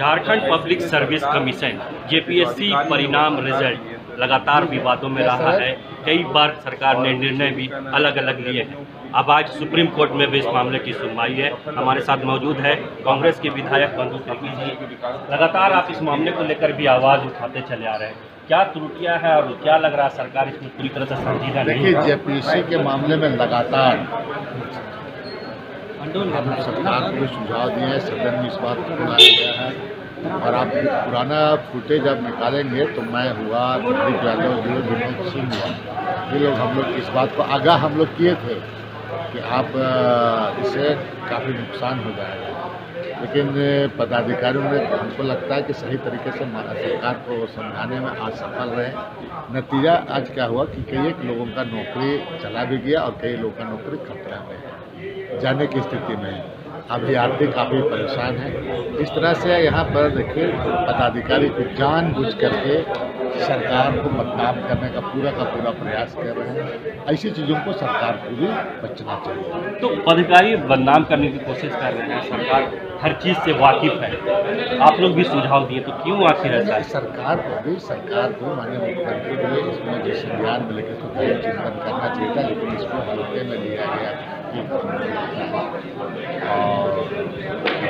Jharkhand public service commission JPSC परिणाम result लगातार विवादों में रहा है। कई बार सरकार ने निर्णय भी अलग अलग लिए हैं। अब आज सुप्रीम कोर्ट में भी इस मामले की सुनवाई है। हमारे साथ मौजूद है कांग्रेस के विधायक बंधु तिर्की जी। लगातार आप इस मामले को लेकर भी आवाज़ उठाते चले आ रहे हैं। क्या त्रुटियाँ हैं और क्या लग रहा है सरकार इसमें पूरी तरह से संजीदा नहीं है? जेपीसी के मामले में लगातार हम सरकार को सुझाव दिए हैं सदन में इस बात को बुलाया गया है। और आप पुराना फुटेज आप निकालेंगे तो मैं हुआ प्रदीप यादव जी विनोद सिंह हुआ। ये लोग हम लोग इस बात को आगाह हम लोग किए थे कि आप इससे काफ़ी नुकसान हो जाएगा। लेकिन पदाधिकारियों ने, हमको लगता है कि सही तरीके से सरकार को समझाने में असफल रहे। नतीजा आज क्या हुआ कि कई एक लोगों का नौकरी चला भी गया और कई लोगों का नौकरी खतरा में जाने की स्थिति में है। अभ्यर्थी काफ़ी परेशान है। इस तरह से यहाँ पर देखिए पदाधिकारी को जानबूझ करके सरकार को बदनाम करने का पूरा का पूरा प्रयास कर रहे हैं। ऐसी चीज़ों को सरकार को भी बचना चाहिए। तो अधिकारी बदनाम करने की कोशिश कर रहे हैं सरकार हर चीज़ से वाकिफ है। आप लोग भी सुझाव दिए तो क्यों आखिर ऐसा है? सरकार को भी सरकार को माननीय मुख्यमंत्री को इसमें जो संज्ञान में लेकर चिंतन करना चाहिए था लेकिन इसको हल्के में लिया गया। और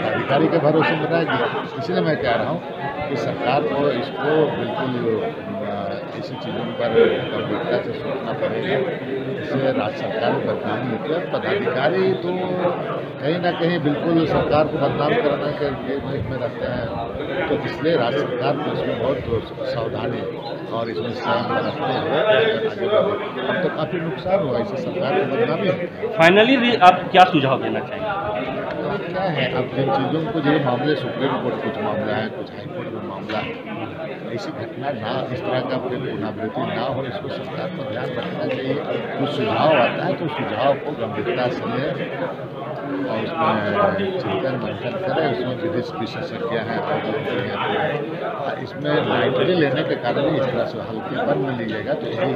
अधिकारी के भरोसे बताया गया इसलिए मैं कह रहा हूँ कि सरकार को इसको बिल्कुल ऐसी चीज़ों पर गंभीरता से सोचना पड़ेगा। इससे राज्य सरकार को बदनामी होती है पदाधिकारी तो कहीं ना कहीं बिल्कुल सरकार को बदनाम कराने के लिए में रहते हैं। तो इसलिए राज्य सरकार को इसमें बहुत सावधानी और इसमें संयम रखते हुए अब तो काफ़ी नुकसान हुआ। इससे सरकार को बदनामी फाइनली आप क्या सुझाव देना चाहेंगे? तो क्या है? अब जिन चीज़ों को जो मामले सुप्रीम कोर्ट कुछ मामला है कुछ हाई कोर्ट में मामला है ऐसी घटना ना इस तरह का फिर पुनरावृत्ति ना हो इसको सरकार को ध्यान रखना चाहिए। कुछ सुझाव आता है तो सुझाव को गंभीरता से लें और उसमें चिंतन मंथन करें। उसमें विदेश विशेषज्ञ हैं और भी हैं तो इसमें लाइटली लेने के कारण ही इस तरह से हल्केपन में लीजिएगा तो यही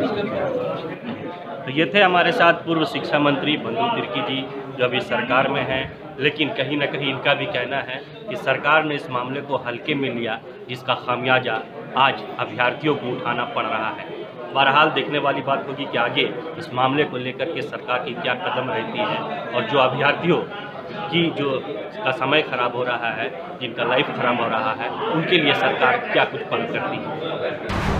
तो ये थे हमारे साथ पूर्व शिक्षा मंत्री बंधु तिर्की जी। जो अभी सरकार में हैं, लेकिन कहीं ना कहीं इनका भी कहना है कि सरकार ने इस मामले को हल्के में लिया, जिसका खामियाजा आज अभ्यर्थियों को उठाना पड़ रहा है। बहरहाल देखने वाली बात होगी कि आगे इस मामले को लेकर के सरकार की क्या कदम रहती है, और जो अभ्यर्थियों की जो का समय खराब हो रहा है, जिनका लाइफ खराब हो रहा है, उनके लिए सरकार क्या कुछ पल करती है।